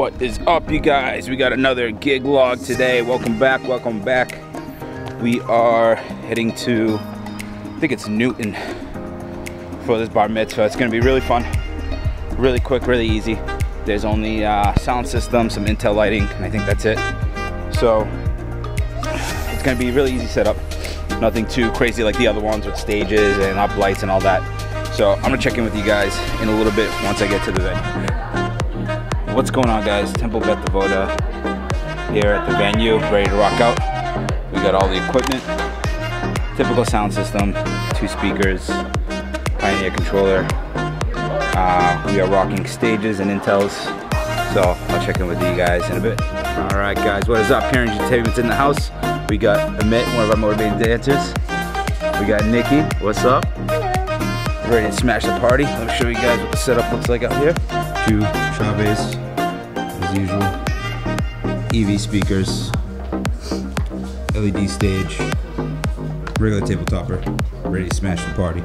what is up you guys? We got another gig log today. Welcome back welcome back. We are heading to i think it's newton for this bar mitzvah. It's gonna be really fun really quick really easy. There's only uh, sound system some intel lighting and i think that's it. So it's gonna be really easy setup. Nothing too crazy like the other ones with stages and up lights and all that. So I'm gonna check in with you guys in a little bit once I get to the venue. What's going on guys? Temple Beth Avodah here at the venue, ready to rock out. We got all the equipment, typical sound system, two speakers, Pioneer controller. Uh, we are rocking stages and intels. So I'll check in with you guys in a bit. All right guys, what is up? Parent Entertainment's in the house. We got Amit, one of our motivating dancers. We got Nikki, what's up? Ready to smash the party. Let me show you guys what the setup looks like out here. Two Chavez, as usual. EV speakers, LED stage, regular table topper, ready to smash the party.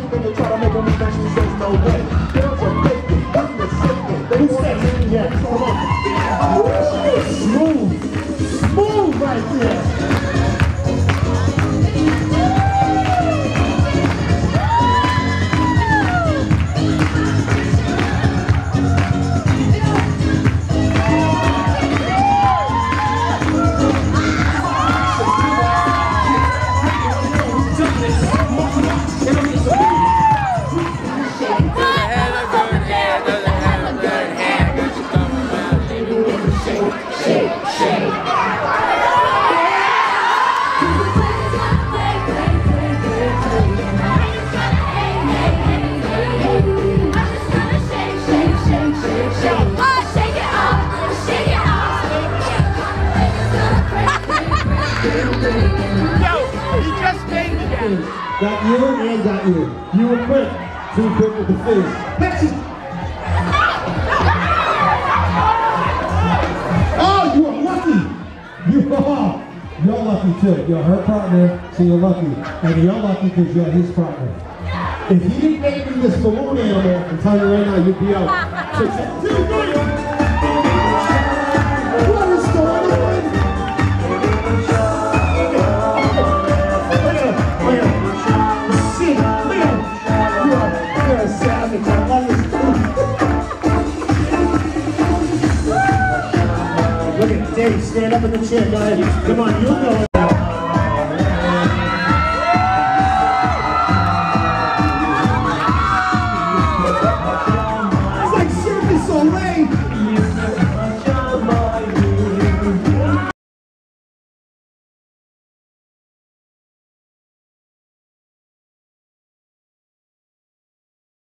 Got you and got you. You were quick. Too quick with the face. Pepsi. Oh, you are lucky. You are. You're lucky too. You're her partner, so you're lucky. And you're lucky because you're his partner. If he didn't make me this balloon animal, I'm telling you right now, you'd be out. Dave. Stand up in the chair. Go ahead. Come on, you'll know